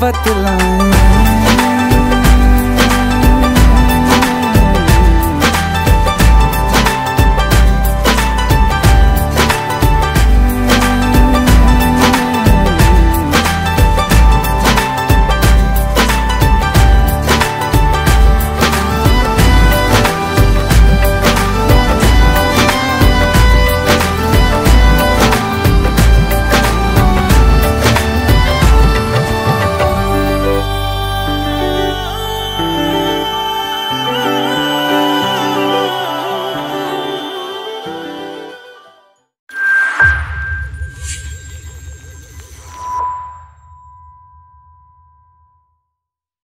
बतला